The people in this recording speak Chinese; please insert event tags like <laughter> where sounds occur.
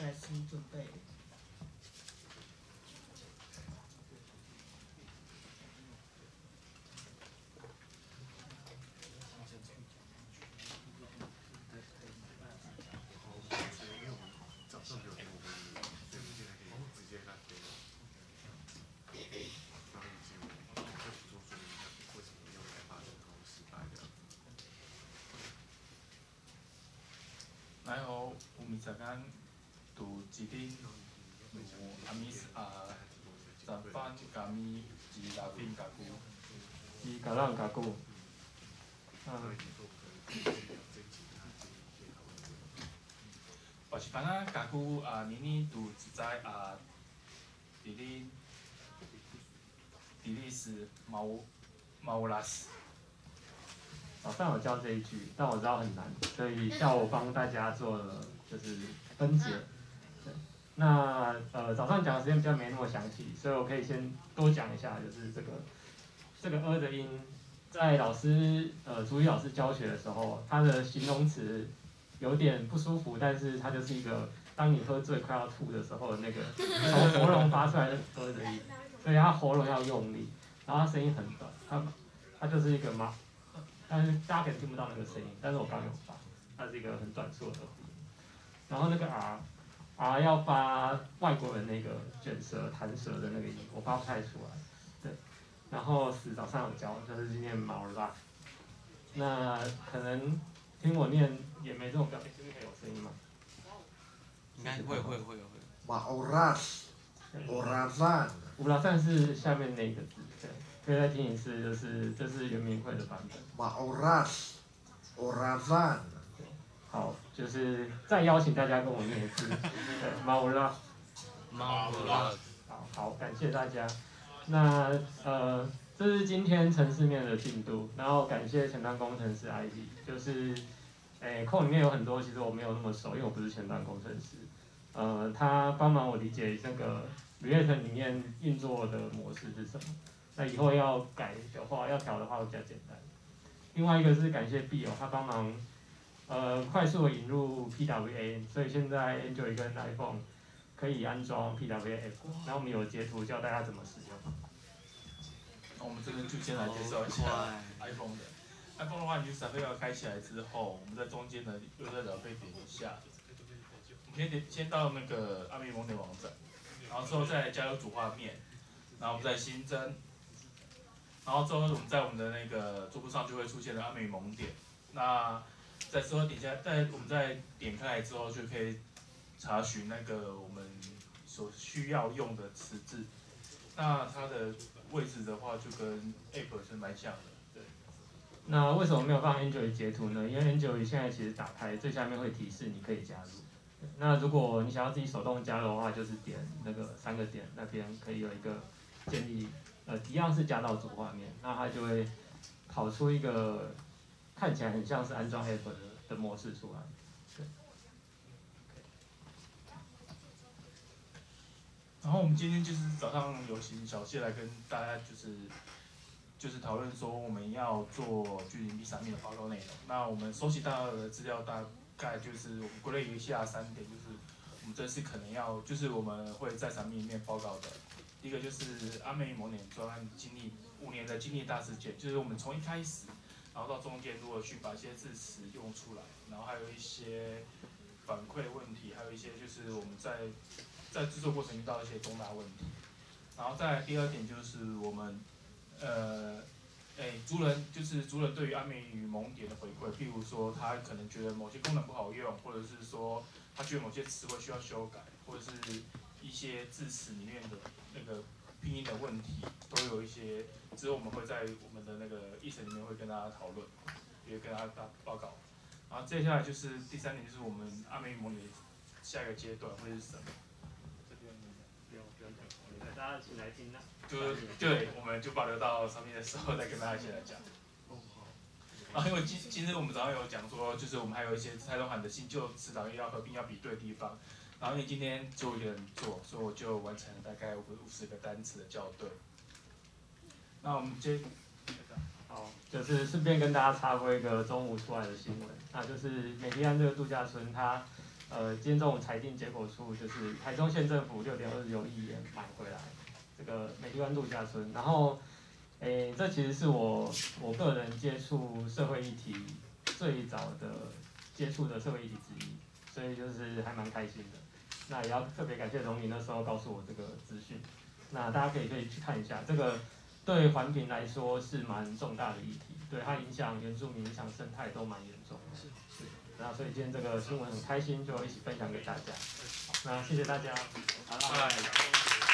在心准备。然后有咪十间读一丁有阿米斯啊，十番加咪二大饼加古，伊甲咱甲久，啊，我是番啊加古啊，年年读一在啊，伫咧伫咧是毛毛拉斯。早上有教这一句，但我知道很难，所以下午帮大家做了就是分解。那呃早上讲的时间比较没那么详细，所以我可以先多讲一下，就是这个这个呃的音，在老师呃主语老师教学的时候，它的形容词有点不舒服，但是它就是一个当你喝醉快要吐的时候的那个 <laughs> 从喉咙发出来的呃的音，所以它喉咙要用力，然后它声音很短，它它就是一个嘛。但是大家可能听不到那个声音，但是我刚有发，它是一个很短促的。然后那个 R，R 要发外国人那个卷舌弹舌的那个音，我发不太出来。对，然后是早上有教，就是今天毛拉。那可能听我念也没这种表情，这边可以有声音吗？应该会会会会。毛拉，乌拉赞，乌拉赞是下面那个字，对。可以再听一次，就是这是圆明会的版本。马乌拉，乌拉赞。好，就是再邀请大家跟我念一次。对，马乌拉。马乌拉。好好，感谢大家。那呃，这是今天城市面的进度，然后感谢前端工程师 ID，就是诶，空里面有很多其实我没有那么熟，因为我不是前端工程师。呃，他帮忙我理解那个 React 里面运作的模式是什么。那以后要改的话，要调的话会比较简单。另外一个是感谢 B 友，他帮忙呃快速的引入 PWA，所以现在 Android 跟 iPhone 可以安装 PWA app，然后我们有截图教大家怎么使用。那我们这边就先来介绍一下 iPhone 的。iPhone 的话，你就 Safari 开起来之后，我们在中间的右下角可以点一下。我们先点先到那个阿米蒙的网站，然后之后再加入主画面，然后我们再新增。然后之后我们在我们的那个桌布上就会出现了阿美蒙点，那在之后底下，在我们在点开来之后就可以查询那个我们所需要用的词字，那它的位置的话就跟 App 是蛮像的，对。那为什么没有放 Android 截图呢？因为 Android 现在其实打开最下面会提示你可以加入，那如果你想要自己手动加入的话，就是点那个三个点那边可以有一个建立。呃，一样是加到主画面，那它就会跑出一个看起来很像是安装 app 的的模式出来。对。然后我们今天就是早上有请小谢来跟大家就是就是讨论说我们要做距离第三面的报告内容。那我们收集到的资料大概就是我们归类一下三点，就是我们这次可能要就是我们会在产品里面报告的。第一个就是阿美某年专案经历五年的经历大事件，就是我们从一开始，然后到中间如何去把一些字词用出来，然后还有一些反馈问题，还有一些就是我们在在制作过程遇到一些重大问题。然后再第二点就是我们呃，哎，族人就是族人对于阿美与萌点的回馈，譬如说他可能觉得某些功能不好用，或者是说他觉得某些词汇需要修改，或者是。一些字词里面的那个拼音的问题，都有一些，之后我们会在我们的那个程里面会跟大家讨论，也跟大家报告。然后接下来就是第三点，就是我们阿美模拟下一个阶段会是什么？这边不用不用讲，大家请来听那。就是对，我们就保留到上面的时候再跟大家一起来讲。哦好。然后因为今今日我们早上有讲说，就是我们还有一些蔡东汉的新旧词导要合并要比对的地方。然后因为今天就一个人做，所以我就完成了大概五五十个单词的校对。那我们接，好，就是顺便跟大家插播一个中午出来的新闻，那就是美丽安这个度假村，它呃，今天中午裁定结果出，就是台中县政府六点二九亿元买回来这个美丽湾度假村，然后，诶，这其实是我我个人接触社会议题最早的接触的社会议题之一，所以就是还蛮开心的。那也要特别感谢荣民那时候告诉我这个资讯，那大家可以可以去看一下，这个对环评来说是蛮重大的议题，对它影响原住民、影响生态都蛮严重的。是。那所以今天这个新闻很开心，就一起分享给大家。好，那谢谢大家。拜拜。